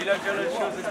Il a fait la chose, c'est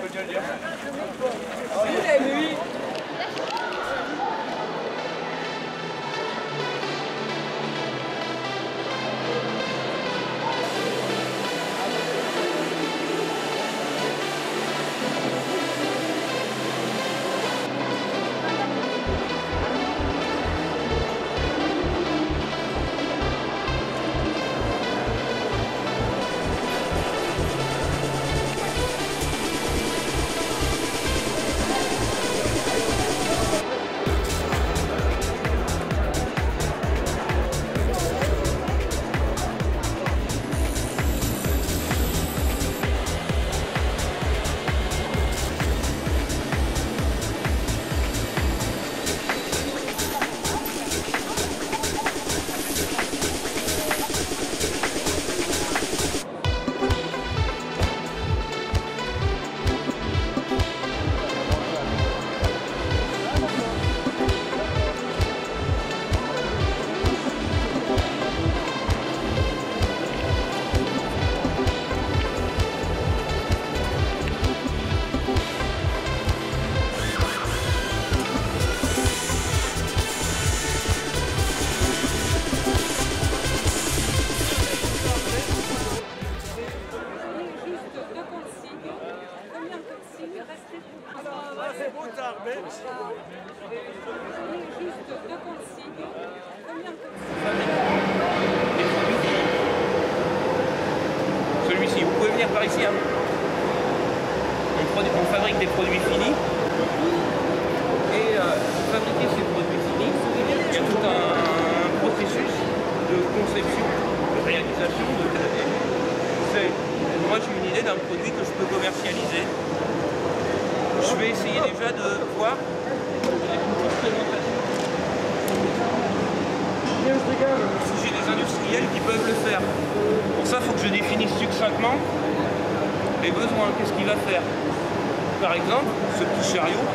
C'est beau tard, mais... Juste deux consignes. Combien de consignes Celui-ci, vous pouvez venir par ici. hein. On, produit- on fabrique des produits finis. Et euh, pour fabriquer ces produits finis, il y a tout un processus de conception, de réalisation, de c'est moi j'ai une idée d'un produit que je peux commercialiser. Je vais essayer déjà de voir. Si j'ai des industriels qui peuvent le faire. Pour ça, il faut que je définisse succinctement les besoins. Qu'est-ce qu'il va faire? Par exemple, ce petit chariot,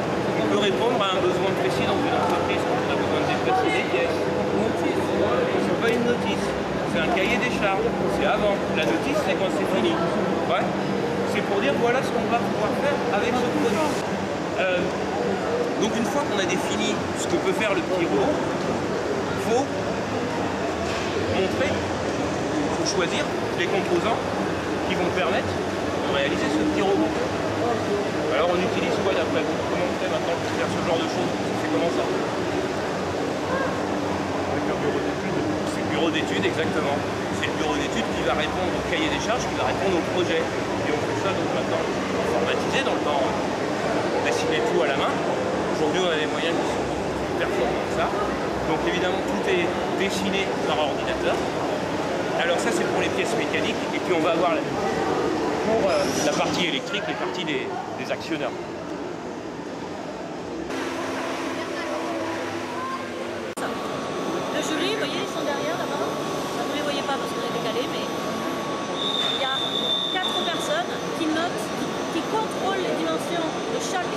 peut répondre à un besoin précis dans une entreprise on a besoin de déplacer des pièces. C'est pas une notice, c'est un cahier des charges, c'est avant. La notice, c'est quand c'est fini. Ouais. C'est pour dire voilà ce qu'on va pouvoir faire avec ce produit. Euh, donc une fois qu'on a défini ce que peut faire le petit robot, faut montrer, il faut choisir les composants qui vont permettre de réaliser ce petit robot. Alors on utilise quoi d'après vous? Comment on fait maintenant pour faire ce genre de choses? C'est comment ça? Avec un bureau d'études. C'est le bureau d'études, exactement. C'est le bureau d'études qui va répondre au cahier des charges, qui va répondre au projet. Donc maintenant informatisé dans le temps. On dessinait tout à la main. Aujourd'hui on a des moyens qui sont plus performants que ça. Donc évidemment tout est dessiné par ordinateur. Alors ça c'est pour les pièces mécaniques et puis on va avoir pour euh, la partie électrique, les parties des actionneurs. Le jury, vous voyez, ils sont derrière là-bas. Enfin, vous ne les voyez pas parce qu'on est décalé, mais il y a quatre personnes qui notent, qui contrôlent les dimensions de chaque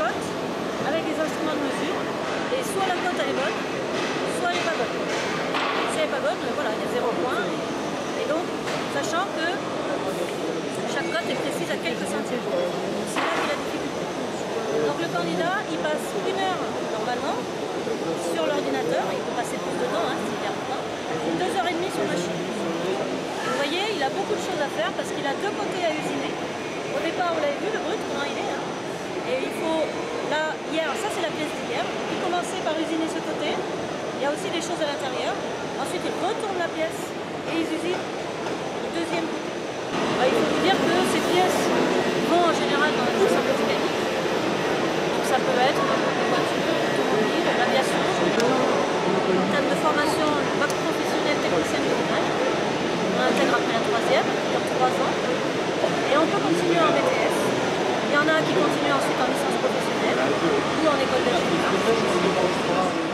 cote avec des instruments de mesure. Et soit la cote elle est bonne, soit elle n'est pas bonne. Si elle n'est pas bonne, voilà, il y a zéro point. Et donc, sachant que chaque cote est précise à quelques centièmes. C'est là qu'est la difficulté. Donc le candidat, il passe une heure normalement sur l'ordinateur, il peut passer plus de temps hein, pas, deux heures et demie sur machine. Vous voyez, il a beaucoup de choses à faire parce qu'il a deux côtés à usiner. Au départ, vous l'avez vu, le brut, comment il est. hein. Et il faut, là, hier, ça c'est la pièce d'hier, il commençait par usiner ce côté, il y a aussi des choses à l'intérieur. Ensuite, il retourne la pièce et ils usinent deuxième. Bah, il faut vous dire que ces pièces vont en général dans les assemblées mécaniques. Donc ça peut être des voitures, l'automobile, l'aviation. En termes de formation, le bac professionnel technicien de ménage. On intègre après la troisième, dans trois ans. Et on peut continuer en BTS. Il y en a qui continuent ensuite en licence professionnelle ou en école d'ingénieur.